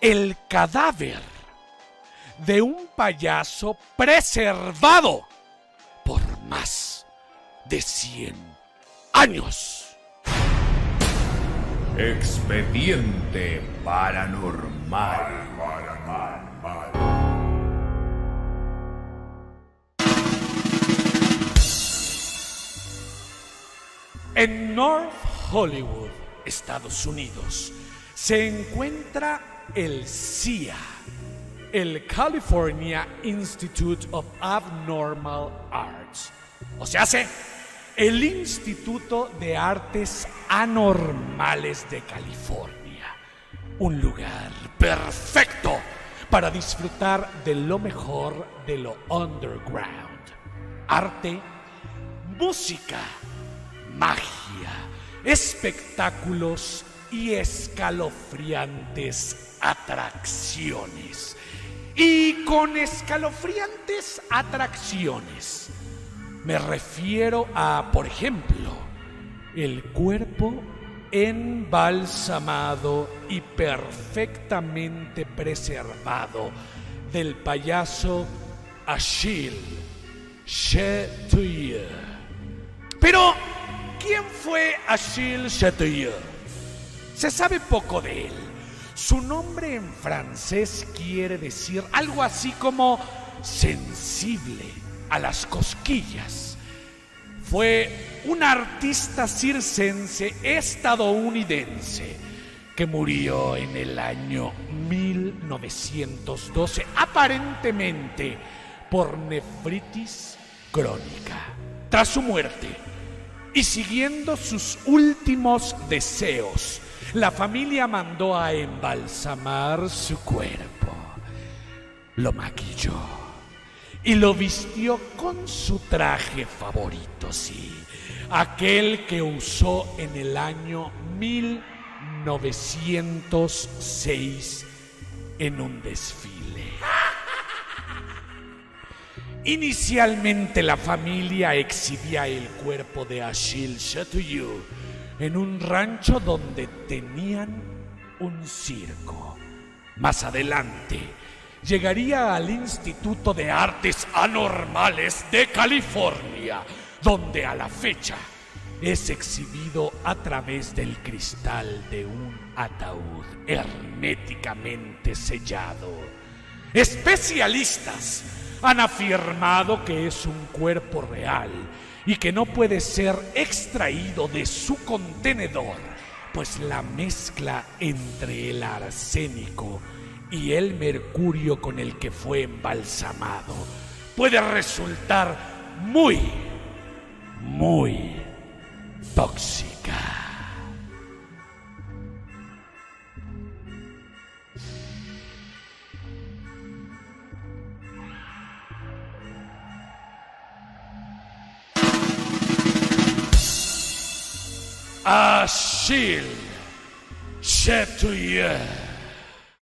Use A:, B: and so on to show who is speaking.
A: el cadáver de un payaso preservado por más de 100 años.
B: Expediente paranormal.
A: En North Hollywood, Estados Unidos, se encuentra el CIA, el California Institute of Abnormal Arts. O sea, hace el Instituto de Artes Anormales de California. Un lugar perfecto para disfrutar de lo mejor de lo underground. Arte, música, magia, espectáculos y escalofriantes atracciones. Y con escalofriantes atracciones me refiero a, por ejemplo, el cuerpo embalsamado y perfectamente preservado del payaso Achille Chatouille. Pero, ¿quién fue Achille Chatouille? Se sabe poco de él. Su nombre en francés quiere decir algo así como sensible a las cosquillas. Fue un artista circense estadounidense que murió en el año 1912, aparentemente por nefritis crónica. Tras su muerte, y siguiendo sus últimos deseos, la familia mandó a embalsamar su cuerpo, lo maquilló y lo vistió con su traje favorito, sí, aquel que usó en el año 1906 en un desfile. Inicialmente la familia exhibía el cuerpo de Achille en un rancho donde tenían un circo. Más adelante llegaría al Instituto de Artes Anormales de California, donde a la fecha es exhibido a través del cristal de un ataúd herméticamente sellado. Especialistas han afirmado que es un cuerpo real y que no puede ser extraído de su contenedor, pues la mezcla entre el arsénico y el mercurio con el que fue embalsamado puede resultar muy, muy a shield shaped to you.